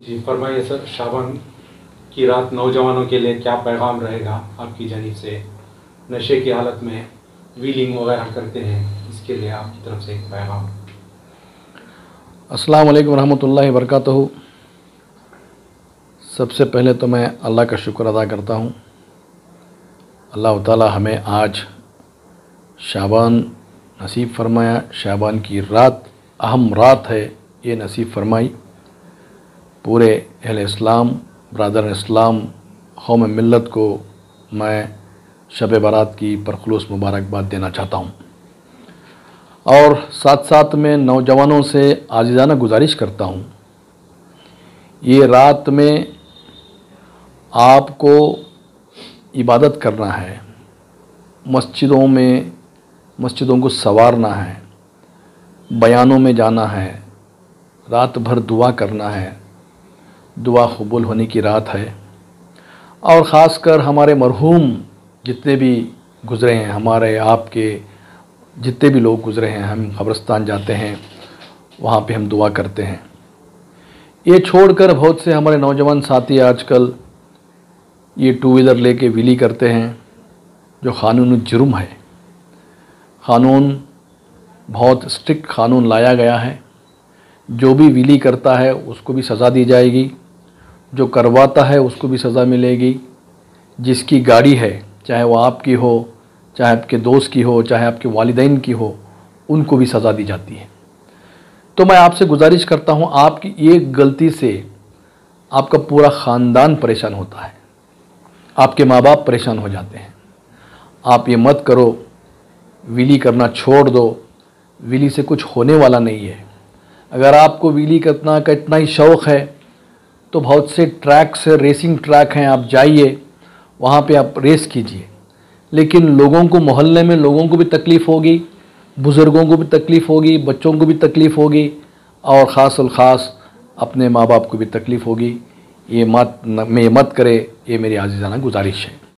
जी, फरमाइए सर शाबान की रात नौजवानों के लिए क्या पैगाम रहेगा आपकी जानिब से? नशे की हालत में व्हीलिंग वगैरह करते हैं, इसके लिए आपकी तरफ़ से एक पैगाम। अस्सलाम वालेकुम रहमतुल्लाहि वरकatuh सबसे पहले तो मैं अल्लाह का शुक्र अदा करता हूँ। अल्लाह ताला हमें आज शाबान नसीब फरमाया। शाबान की रात, अहम रात है, ये नसीब फरमाई। पूरे अहल इस्लाम, ब्रदर इस्लाम, कौम मिलत को मैं शब बारात की परखलूस मुबारकबाद देना चाहता हूँ। और साथ साथ में नौजवानों से आजिज़ाना गुजारिश करता हूँ। ये रात में आपको इबादत करना है। मस्जिदों में, मस्जिदों को संवारना है। बयानों में जाना है। रात भर दुआ करना है। दुआ कबूल होने की रात है। और ख़ास कर हमारे मरहूम जितने भी गुज़रे हैं, हमारे आपके जितने भी लोग गुज़रे हैं, हम कब्रस्तान जाते हैं, वहाँ पे हम दुआ करते हैं। ये छोड़कर बहुत से हमारे नौजवान साथी आजकल ये टू व्हीलर लेके विली करते हैं, जो कानून जुर्म है। क़ानून, बहुत स्ट्रिक्ट क़ानून लाया गया है। जो भी विली करता है, उसको भी सज़ा दी जाएगी। जो करवाता है, उसको भी सज़ा मिलेगी। जिसकी गाड़ी है, चाहे वो आपकी हो, चाहे आपके दोस्त की हो, चाहे आपके वालदेन की हो, उनको भी सज़ा दी जाती है। तो मैं आपसे गुजारिश करता हूँ, आपकी एक गलती से आपका पूरा ख़ानदान परेशान होता है। आपके माँ बाप परेशान हो जाते हैं। आप ये मत करो, विली करना छोड़ दो। विली से कुछ होने वाला नहीं है। अगर आपको विली करना का इतना ही शौक़ है तो बहुत से ट्रैक्स रेसिंग ट्रैक हैं, आप जाइए, वहाँ पे आप रेस कीजिए। लेकिन लोगों को, मोहल्ले में लोगों को भी तकलीफ़ होगी, बुज़ुर्गों को भी तकलीफ़ होगी, बच्चों को भी तकलीफ़ होगी, और ख़ास ख़ास अपने माँ बाप को भी तकलीफ़ होगी। ये मत ये मत करे, ये मेरी आजीज़ाना गुजारिश है।